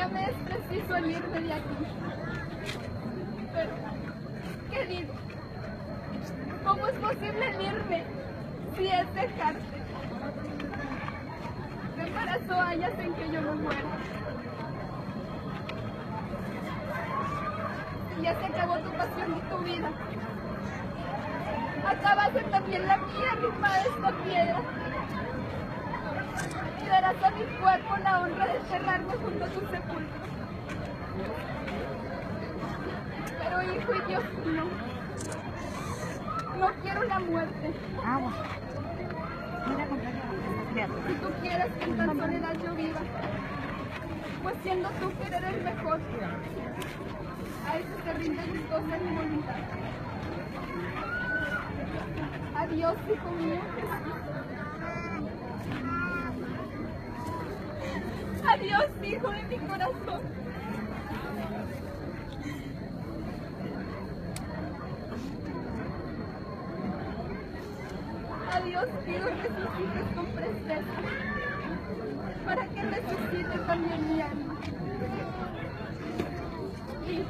Ya me es preciso el irme de aquí. Pero, ¿qué digo? ¿Cómo es posible el irme si es dejarte? ¿Qué embarazo hayas en que yo me muera? Ya se acabó tu pasión y tu vida. Acabaste también la mía, misma de esta piedra. Y darás a mi cuerpo la honra de enterrarme junto a tu sepulcro. Pero hijo y Dios, no. No quiero la muerte. Agua. Compañero. Si tú quieres que en tan soledad yo viva, pues siendo tú querer el mejor, a eso se rinde gustosa mi voluntad. Adiós, hijo mío. Adiós, hijo de mi corazón. Adiós, pido que resucites con presteza, para que resucite también mi alma. Y,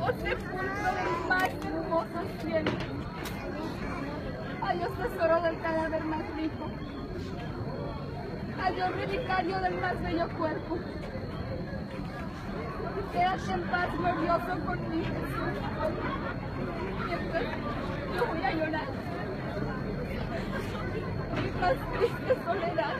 oh sepulcro del más hermoso cielo, adiós tesoro del cadáver más rico, al Dios relicario del más bello cuerpo. Quédate en paz glorioso conmigo. Después yo voy a llorar. Mi más triste soledad.